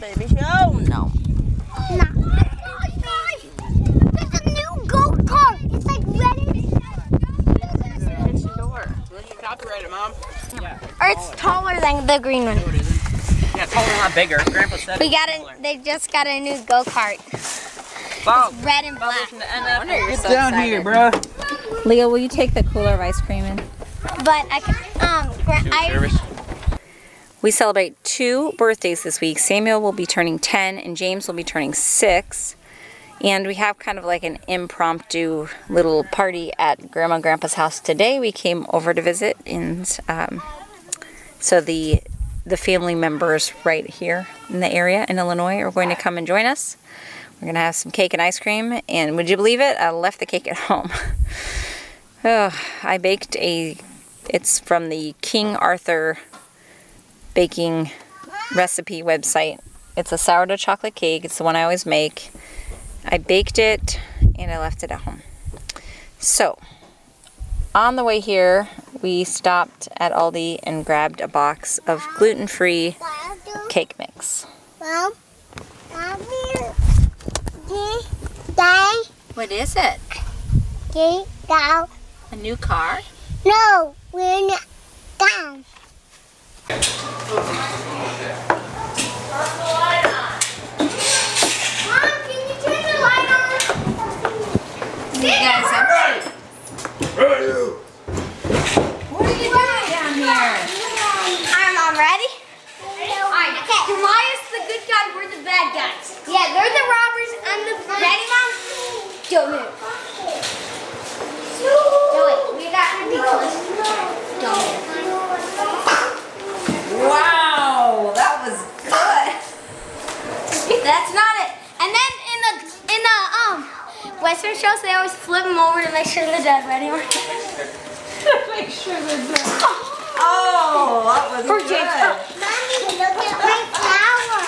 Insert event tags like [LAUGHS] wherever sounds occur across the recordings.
that, baby. Oh, no. No. There's a new go kart. It's like red ready. Kitchen door. You copyright it, Mom. Yeah. Or it's taller than the green one. No, it isn't. Yeah, taller, not bigger. Grandpa said We it was got taller. a. They just got a new go kart. Bob, Red and Bob black. from the NFL. you're Get so down excited. here, bro. Leo, will you take the cooler of ice cream in? But I can. Um. gra- I. We celebrate two birthdays this week. Samuel will be turning 10 and James will be turning 6. And we have kind of like an impromptu little party at Grandma and Grandpa's house today. We came over to visit and um, so the the family members right here in the area in Illinois are going to come and join us. We're going to have some cake and ice cream and would you believe it? I left the cake at [LAUGHS] home. oh, I baked a it's from the King Arthur baking recipe website. It's a sourdough chocolate cake. It's the one I always make. I baked it and I left it at home. So, on the way here, we stopped at Aldi and grabbed a box of gluten-free cake mix. What is it? A new car? No. We're not down. Mom, can you turn the light on? You guys up? What are you doing down here? I'm ready. Alright, okay. Goliath's the good guy, we're the bad guys. Yeah, they're the robbers, I'm the ready, Mom? Don't move. No, wait, we got ridiculous. Don't move. Wow, that was good. That's not it. And then in the in the um Western shows, they always flip them over to make sure dead. Ready? [LAUGHS] Make sure they're good. Oh, that was Poor good. James. Mommy, look at my flower.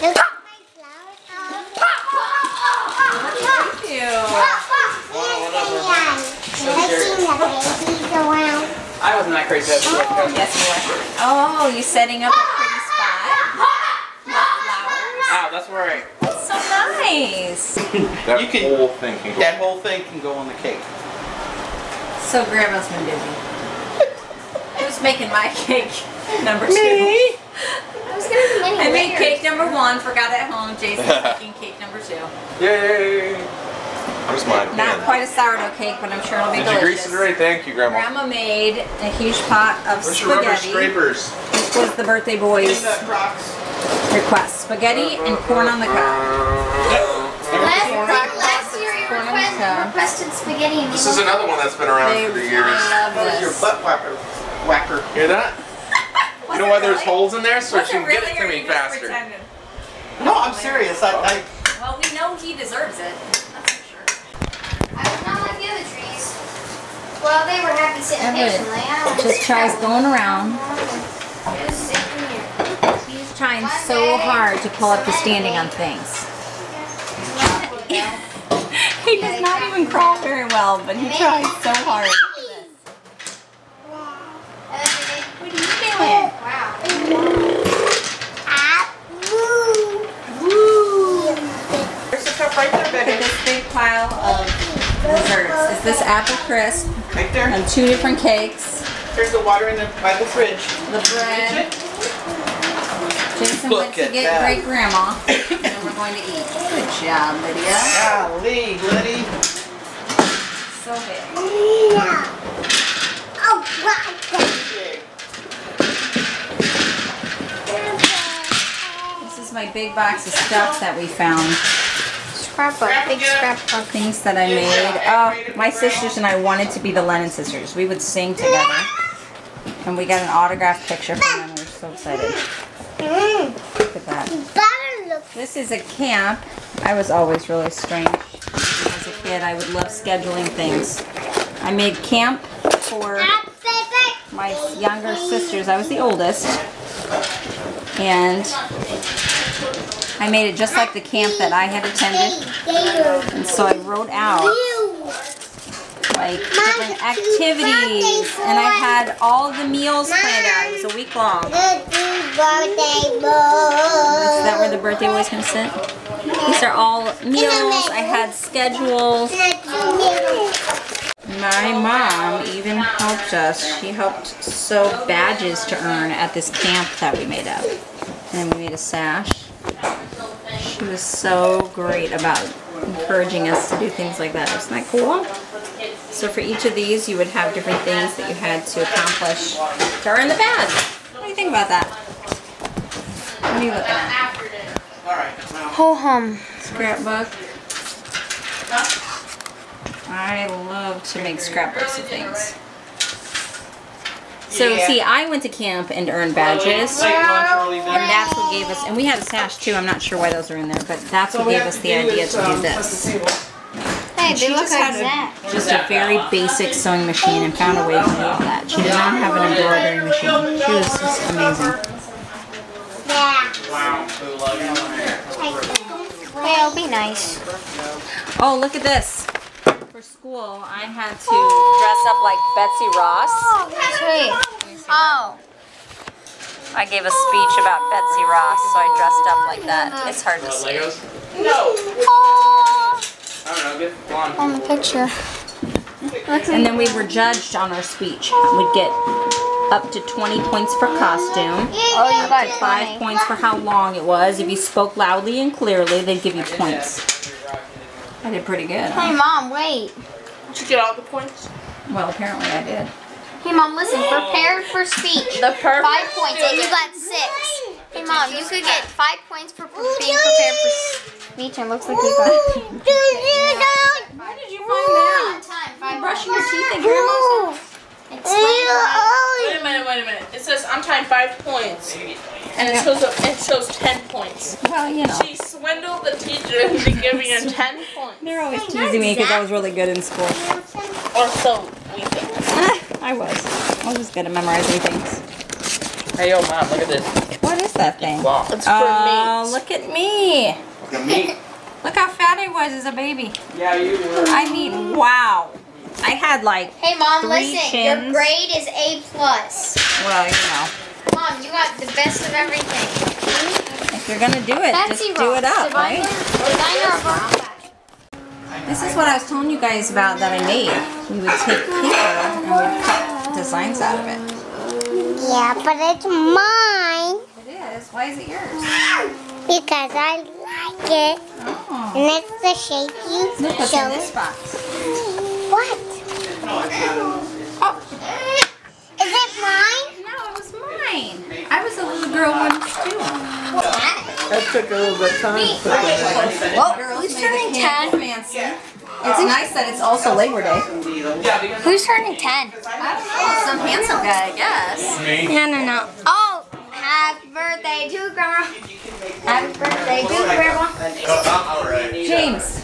Look at my flower. [LAUGHS] Thank you. I wasn't that crazy. Oh, yes, you were. Oh, you setting up a pretty spot with flowers. [LAUGHS] Wow, that's right. That's so nice. That You can- whole thing can go. That whole thing can go on the cake. So Grandma's been busy. Who's making my cake number two? Me? I was gonna be many I made cake number one, forgot at home. Jason's [LAUGHS] making cake number two. Yay! Where's mine? Not Man. quite a sourdough cake, but I'm sure it'll be Did you delicious. grease it already? Thank you, Grandma. Grandma made a huge pot of Where's your rubber scrapers? This was the birthday boy's request. Spaghetti and corn on the cob. Last, last year you Corn on the request, requested spaghetti and This is another one that's been around They for the years. love That your butt whacker. Whacker. Hear that? [LAUGHS] You know it why there's holes in there? So Was she it can get it to me faster. pretended? No, I'm serious. I, I Well, we know he deserves it. That's for sure. I was not like the other trees. Well, they were happy sitting Evan patiently. Just tries going around. Just sitting here. He's trying so hard to pull up the standing on things. [LAUGHS] he does not even crawl very well, but he tries so hard. What are you doing? Wow. there's a cup right there, Look at this big pile of desserts. Is this apple crisp Right there. and two different cakes, There's the water in the by the fridge. the bread. Jason Look went to at get that. great grandma, [COUGHS] and we're going to eat. Good job, Lydia. Golly, Liddy. So big. Oh, this is my big box of stuff that we found. Scrapbook, big scrapbook. Things that I made. Oh, my sisters and I wanted to be the Lennon sisters. We would sing together. And we got an autographed picture from them. We were so excited. Look at that. This is a camp. I was always really strange. As a kid, I would love scheduling things. I made camp for my younger sisters. I was the oldest. And I made it just like the camp that I had attended. And so I wrote out like different activities and I had all the meals planned out. It was a week long. birthday Is that where the birthday boy's gonna sit? These are all meals. I had schedules. My mom even helped us. She helped sew badges to earn at this camp that we made up. And we made a sash. She was so great about encouraging us to do things like that. Isn't that cool? So for each of these, you would have different things that you had to accomplish to earn the badge. What do you think about that? What are you looking at? All right. Well, Ho hum. Scrapbook. I love to make scrapbooks of things. So Yeah. see, I went to camp and earned badges. late lunch, early dinner. And that's what gave us, and we had a sash too. I'm not sure why those are in there, but that's what gave us the idea to do this. Hey, She they look just like had that. a, just a very basic sewing machine and found a way to do all that. She did not have an embroidery machine. She was just amazing. Yeah. Wow. Who Hey, it'll be nice. Oh, look at this. For school, I had to oh. dress up like Betsy Ross. Oh, Sweet. Oh. I gave a speech about Betsy Ross, so I dressed up like that. It's hard to see. Oh. On the picture. And then we were judged on our speech. We'd get up to 20 points for costume, Oh, you got five points for how long it was. If you spoke loudly and clearly, they'd give you points. I did pretty good. Hey, mom, wait. Did you get all the points? Well, apparently I did. Hey, mom, listen. Prepared for speech. The perfect Five points, and you got six. Hey, mom, you could get five points for being prepared for speech, and looks like you got. [LAUGHS] Where did you find that? Time, five Brushing your teeth at grandma's house. Wait a minute, wait a minute. It says I'm tying five points. And it shows it shows ten points. Well, you know. She swindled the teacher into giving her ten points. They're always teasing me because I was really good in school. Or so we think. I was. I was just good at memorizing things. Hey, yo, mom, look at this. What is that thing? It's for me. Oh, look at me. Look at me. Look how fat I was as a baby. Yeah, you were. I mean, wow. I had like, Hey, mom, Three listen. Your grade is A plus. well, you know, Mom, you got the best of everything. if you're gonna do it, Betsy just do it Ross, up, right? Designer of This is what I was telling you guys about that I made. We would take paper and we'd cut designs out of it. Yeah, but it's mine It is. Why is it yours? because I like it. Oh. And it's the shape you Look what's in show. this box. What? Oh, Is it mine? no, it was mine. I was a little girl once too. That took a little bit of time to put that in. Well, who's turning 10? Fancy. It's nice that it's also Labor Day. Who's turning 10? I don't know, some handsome guy, I guess. No, no, no. Oh, happy birthday to Grandma. Happy birthday to Grandma. James.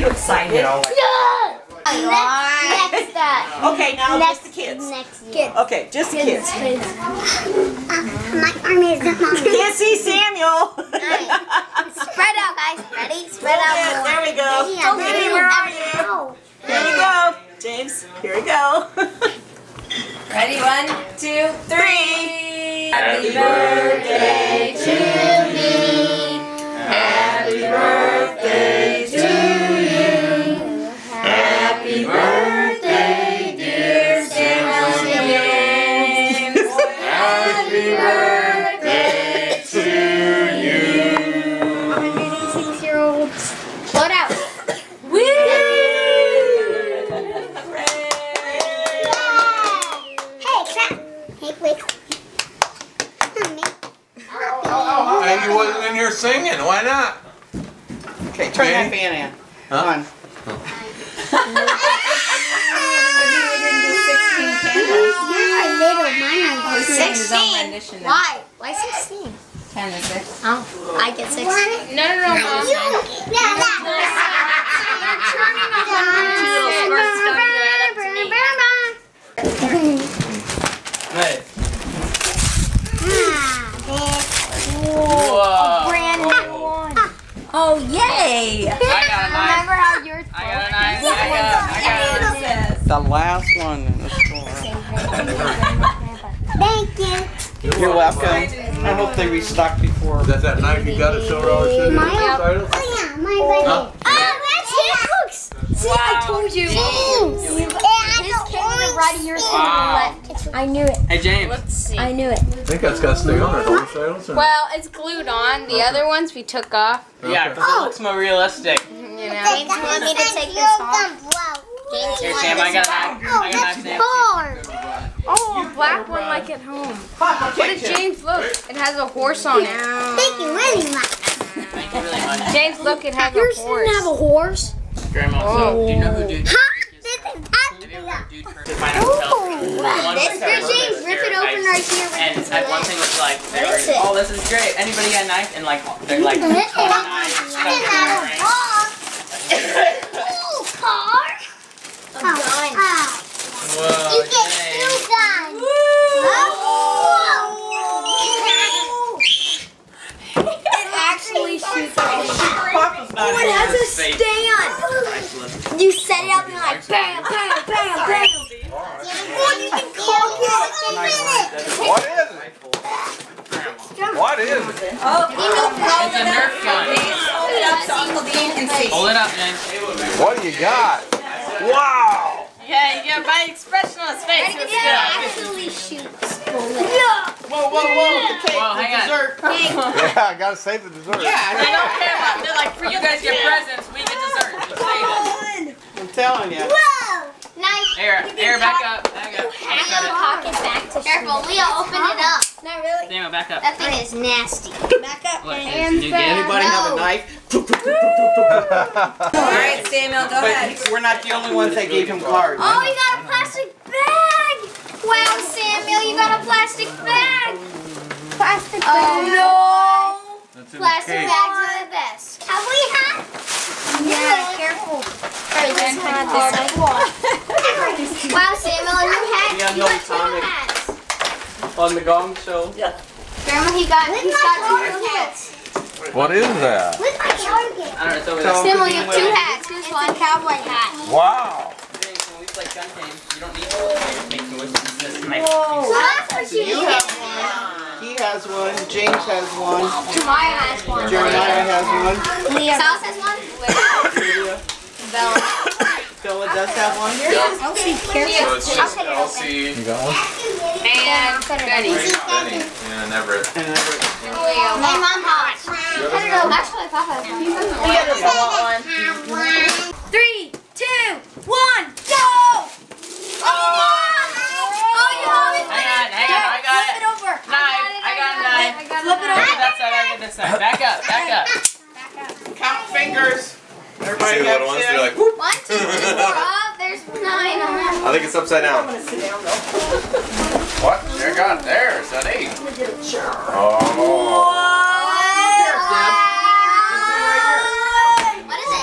You excited? Yeah. Next, next, uh, Okay, now next, just the kids. Next kid. Okay, just the kids. My arm is Can't see Samuel. [LAUGHS] Spread out, guys. Ready? Spread Yeah, out. there we go. Yeah, Baby, where are you? Here you go. James, here we go. [LAUGHS] Ready? One, two, three. Happy birthday to me. Happy birthday minor. Sixteen. Why? Why 16? Ten is it? Oh, I get 16. No, no, no, mom. Hey. Ah, Brand new one. Oh, yay! Remember how yours I got a knife. I got, I got The last one in the store. [LAUGHS] Thank you. You're welcome. I hope they restock before. Is that that knife you got at Silver Dollar City? My- Title? Oh yeah, my right Huh? Oh, that's his books. See, I told you. James. His came to the right of yours to the left. I knew it. Hey James. Let's see. I knew it. I think that's got to stay on there, don't you, Well, it's glued on. The other ones we took off. Yeah, because it looks more realistic. You know. James, you want me to take this off? James, Here, you Sam, I got this a off? knife. I got a knife, Hard. Oh, a black one like at home. What did James look? It has a horse on it. Thank you really much. Thank you really much. James, look, it has Yours a didn't have a horse. Grandma, so oh. do you know who Have was here, that James, rip it their open right here. And with one thing was like, they What is were, it? oh, this is great. Anybody got a knife? And like, they're like, It knives ain't stuck in their ring. Cool car. A gun. Whoa, You get James. two guns. It actually shoots. Papa's not Oh, it even has in a his face. stand. Priceless. You set it up and you're like bam, bam, bam, bam. Oh, you can cock it. What is it? What is it? It's a Nerf gun. Hold it up, James. What do you got? Wow! Yeah, you got my expression on his face. It was It good. actually shoots bullets. Whoa, whoa, whoa. The cake, whoa, hang on. Yeah, I gotta save the dessert. Yeah, they don't care about. They're like, for you guys get presents, we get dessert. Just say it. I'm telling you. Whoa! Nice. Air, air, back up, back up. I gotta cock it back to Careful, Leah, open it up. Not really. Damn it, back up. That thing is nasty. Back up. Look, it's new game. Anybody have a knife? Alright, Samuel, go ahead. We're not the only ones that gave him cards. Oh, you got a plastic bag. Wow, Samuel, you got a plastic bag. Plastic oh, bag. Oh no. That's in the Plastic bags are the best. Have we had? Yeah, careful. Alright, this had [LAUGHS] this. Wow, Samuel, you had Yeah, you got two hats. On the gong show. Yeah. Grandma, he got he's got two hats. What is that? Where's my target? I don't know, it's over Tell you have two hats. Here's one cowboy hat. Wow! James, when we play gun games, you don't need to make noises. This mic. So that's what you You have one. He has one. James has one. Jeremiah has one. Jeremiah has one. Silas has one. Julia. Bella. Bella does have one. Okay, careful. it's I'll cut it open. Elsie. You got one? And Betty. And Everett. And Everett. My mom has. Actually, Papa has one. Leah doesn't want one. Three, two, one, go! Oh, oh you have it. Hang on, hang on, I got Flip it. it over. Knife, I got a knife. Flip it Look over. at that side, I get this side. Back up, back up. Count fingers. Everybody See the have little ones? ten. They're like, whoop. One, two, three, four. Oh, there's nine on that. I think it's upside down. What? You got there, sonny. Oh. What is it?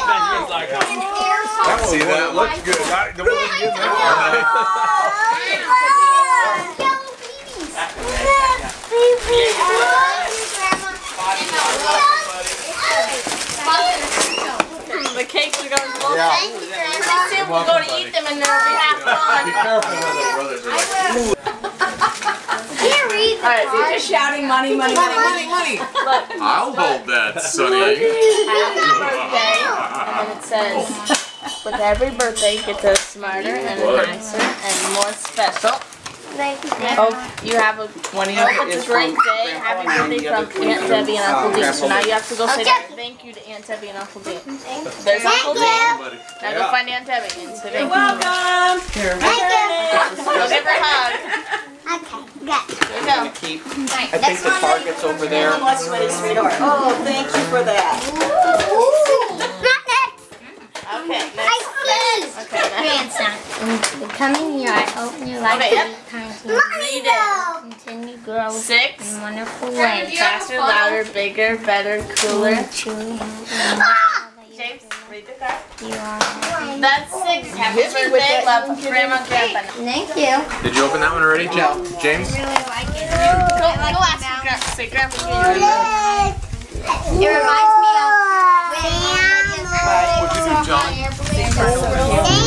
Airsoft. See that? Looks good. Got it. The one you did there. The cakes are going to blow. Yeah. See if we go to eat them and they'll be half Be careful when the brothers are like, Can't read the Alright, card. Just shouting money, money, money, money, money. I'll hold that, sonny. Happy birthday. And then it says, with every birthday, get a smarter and nicer and more special. Thank you. Oh, you have a One hope of it's is a great from day. Grandpa Happy birthday the from Aunt Debbie and Uncle Dean. So now you have to go say Okay. that thank you to Aunt Debbie and Uncle Dean. There's Thank Uncle you. Dean. Now go find Aunt Debbie and say thank you. Welcome. Here. Thank you. Go give her a hug. Okay, got it. There you go. Keep. I think the target's over there. Much, sweetie, sweetheart. Oh, thank you for that. Not next. Okay, I next. sneeze. Okay, next. Grandson, in the coming year, I hope your life Okay, will yep. Continue Six. in wonderful. Faster, louder, bigger, better, cooler. Ah! James, read the card. That's six. Happy birthday, love, grandma, grandpa. Thank you. Did you open that one already. James? I really like it. Like It reminds me of when. What'd you do, John?